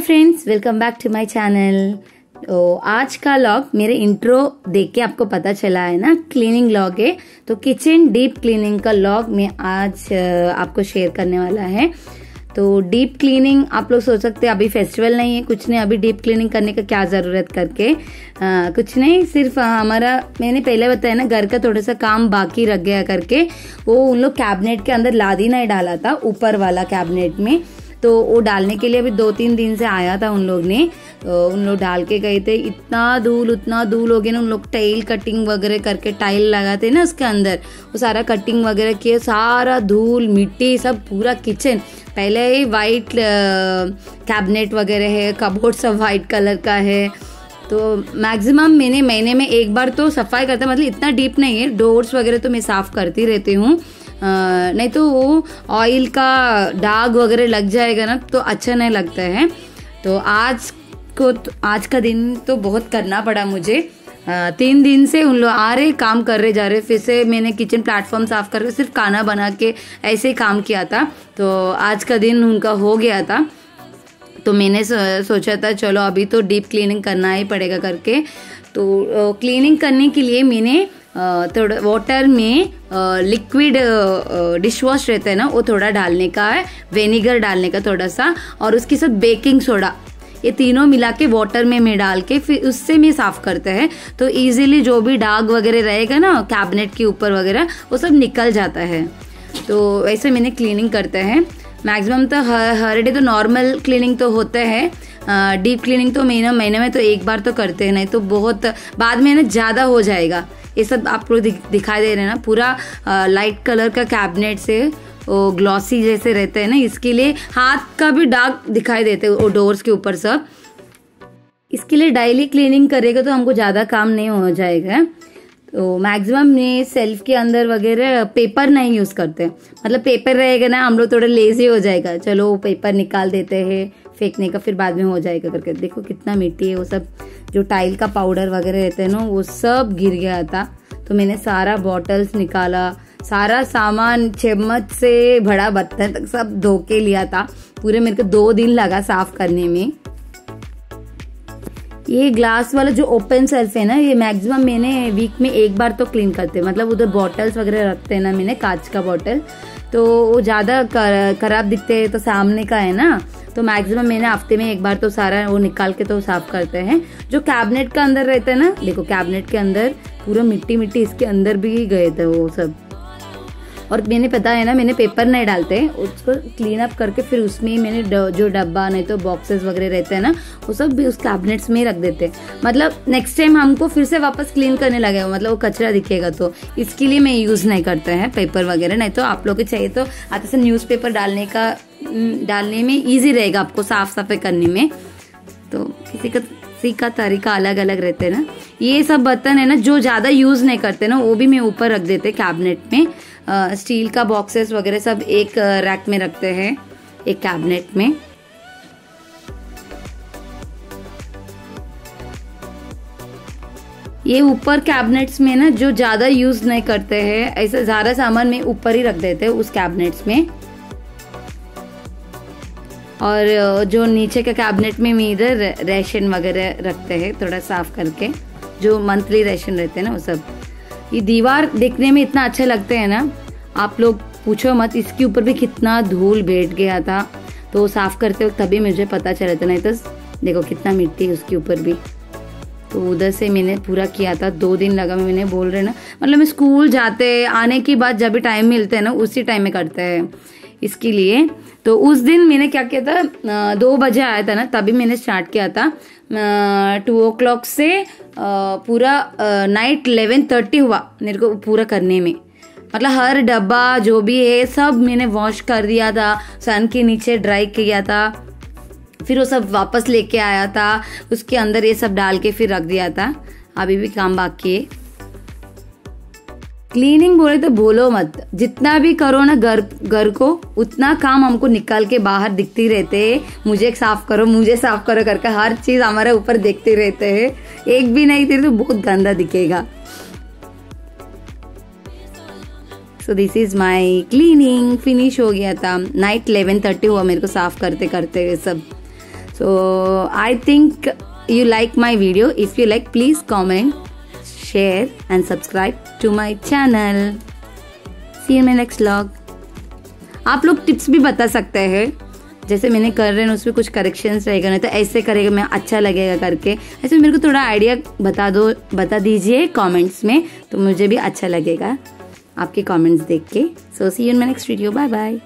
Friends welcome back to my channel तो आज का लॉग मेरे इंट्रो देख के आपको पता चला है ना क्लीनिंग लॉग है। तो किचन डीप क्लीनिंग का लॉग मैं आज आपको शेयर करने वाला है। तो डीप क्लीनिंग आप लोग सोच सकते हैं अभी फेस्टिवल नहीं है कुछ नहीं अभी डीप क्लीनिंग करने का क्या ज़रूरत करके। आ, कुछ नहीं सिर्फ़ हमारा मैंने पहले बताया ना घर का थोड़ा सा काम बाकी रख गया करके वो उन लोग कैबिनेट के अंदर लादी नहीं डाला था ऊपर वाला कैबिनेट में। तो वो डालने के लिए अभी दो तीन दिन से आया था उन लोग ने। तो उन लोग डाल के गए थे। इतना धूल, उतना धूल हो गया ना, उन लोग टाइल कटिंग वगैरह करके टाइल लगाते ना उसके अंदर। वो सारा कटिंग वगैरह किए, सारा धूल, मिट्टी सब पूरा किचन पहले ही वाइट कैबिनेट वगैरह है कबोर्ड सब वाइट कलर का है। तो मैक्सिमम मैंने महीने में एक बार तो सफ़ाई करता मतलब इतना डीप नहीं है। डोर्स वगैरह तो मैं साफ़ करती रहती हूँ। नहीं तो वो ऑयल का दाग वगैरह लग जाएगा ना तो अच्छा नहीं लगता है। तो आज को तो, आज का दिन तो बहुत करना पड़ा मुझे। तीन दिन से उन लोग आ रहे काम कर रहे जा रहे। फिर से मैंने किचन प्लेटफॉर्म साफ़ करके सिर्फ़ खाना बना के ऐसे ही काम किया था। तो आज का दिन उनका हो गया था। तो मैंने सोचा था चलो अभी तो डीप क्लीनिंग करना ही पड़ेगा करके। तो क्लीनिंग करने के लिए मैंने थोड़ा वाटर में लिक्विड डिश वॉश रहता है ना, वो थोड़ा डालने का है वेनिगर डालने का थोड़ा सा, और उसके साथ बेकिंग सोडा ये तीनों मिला के वाटर में मैं डाल के फिर उससे मैं साफ़ करते हैं। तो इजीली जो भी दाग वगैरह रहेगा ना कैबिनेट के ऊपर वगैरह, वो सब निकल जाता है। तो वैसे मैंने क्लीनिंग करते हैं। मैक्सिमम तो हर हर डे तो नॉर्मल क्लीनिंग तो होता है। डीप क्लीनिंग तो महीना, महीने में तो एक बार तो करते हैं, नहीं तो बहुत, बाद में ना ज़्यादा हो जाएगा। ये सब आप लोग दिखाई दे रहे हैं ना, पूरा लाइट कलर का कैबिनेट से, वो ग्लॉसी जैसे रहते हैं ना, इसके लिए हाथ का भी डार्क दिखाई देते हैं डोर्स के ऊपर सब। इसके लिए डेली क्लीनिंग करेगा तो हमको ज़्यादा काम नहीं हो जाएगा। तो मैक्सिमम में सेल्फ के अंदर वगैरह पेपर नहीं यूज़ करते। मतलब पेपर रहेगा ना, हम लोग थोड़ा लेजी हो जाएगा। चलो पेपर निकाल देते हैं, फेंकने का फिर बाद में हो जाएगा करके। देखो कितना मिट्टी है वो सब। जो टाइल का पाउडर वगैरह रहते हैं ना, वो सब गिर गया था। तो मैंने सारा बॉटल्स निकाला, सारा सामान चम्मच से बड़ा बर्तन तक सब धो के लिया था। पूरे मेरे को दो दिन लगा साफ़ करने में। ये ग्लास वाला जो ओपन सेल्फ है ना, ये मैक्सिमम मैंने वीक में एक बार तो क्लीन करते हैं। मतलब उधर बॉटल्स वगैरह रखते हैं ना मैंने, कांच का बॉटल तो वो ज़्यादा कर- खराब दिखते हैं तो सामने का है ना तो मैक्सिमम मैंने हफ़्ते में एक बार तो सारा वो निकाल के तो साफ़ करते हैं। जो कैबिनेट का अंदर रहता है ना, देखो कैबिनेट के अंदर पूरा मिट्टी मिट्टी इसके अंदर भी गए थे वो सब। और मैंने पता है ना, मैंने पेपर नहीं डालते, उसको क्लीन अप करके फिर उसमें ही मैंने जो डब्बा, नहीं तो बॉक्सेस वगैरह रहते हैं ना, वो सब भी उस कैबिनेट्स में ही रख देते हैं। मतलब नेक्स्ट टाइम हमको फिर से वापस क्लीन करने लगेगा मतलब वो कचरा दिखेगा तो। इसके लिए मैं यूज़ नहीं करते हैं पेपर वगैरह, नहीं तो आप लोग को चाहिए तो आते से न्यूज़ पेपर डालने का डालने में ईजी रहेगा आपको साफ़ सफ़ाई करने में। तो किसी का किसी का तरीका अलग अलग रहते हैं ना। ये सब बर्तन है ना जो ज़्यादा यूज़ नहीं करते ना वो भी मैं ऊपर रख देते कैबिनेट में। अ, स्टील का बॉक्सेस वगैरह सब एक रैक में रखते हैं एक कैबिनेट में। ये ऊपर कैबिनेट्स में ना जो ज़्यादा यूज़ नहीं करते हैं ऐसे ज़्यादा सामान में ऊपर ही रख देते हैं उस कैबिनेट्स में। और जो नीचे के कैबिनेट में इधर रेशन वगैरह रखते हैं, थोड़ा साफ़ करके, जो मंथली रेशन रहते हैं ना, वो सब। ये दीवार देखने में इतना अच्छा लगते है ना, आप लोग पूछो मत, इसके ऊपर भी कितना धूल बैठ गया था। तो साफ़ करते वक्त तभी मुझे पता चला था, नहीं तो देखो कितना मिट्टी है उसके ऊपर भी। तो उधर से मैंने पूरा किया था, दो दिन लगा मैंने बोल रहे ना मतलब मैं स्कूल जाते, आने के बाद जब भी टाइम मिलते हैं ना, उसी टाइम में करते हैं। इसके लिए। तो उस दिन मैंने क्या किया था? दो बजे आया था ना, तभी मैंने स्टार्ट किया था। टू ओ क्लॉक से पूरा नाइट इलेवन थर्टी हुआ मेरे को पूरा करने में। मतलब हर डब्बा, जो भी है, सब मैंने वॉश कर दिया था। सन के नीचे ड्राई किया था। फिर वो सब वापस लेके आया था। उसके अंदर ये सब डाल के फिर रख दिया था। अभी भी काम बाकी है। क्लीनिंग बोले तो बोलो मत। जितना भी करो ना घर घर को उतना काम हमको निकाल के बाहर दिखती रहते हैं। मुझे साफ़ करो मुझे साफ़ करो करके हर चीज़ हमारे ऊपर देखते रहते हैं। एक भी नहीं तेरे तो बहुत गंदा दिखेगा। So this is my cleaning finish हो गया था। नाइट इलेवन थर्टी हुआ मेरे को साफ़ करते करते सब। So I think you like my video if you like please comment, share and subscribe to my channel. See you in my next vlog. आप लोग टिप्स भी बता सकते हैं। जैसे मैंने कर रहे हैं, उसमें कुछ करेक्शंस रहेगा, नहीं तो ऐसे करेगा, मैं अच्छा लगेगा करके। ऐसे मेरे को थोड़ा आइडिया बता दो, बता दीजिए कमेंट्स में तो मुझे भी अच्छा लगेगा। आपके कमेंट्स देख के। So see you in my next video bye bye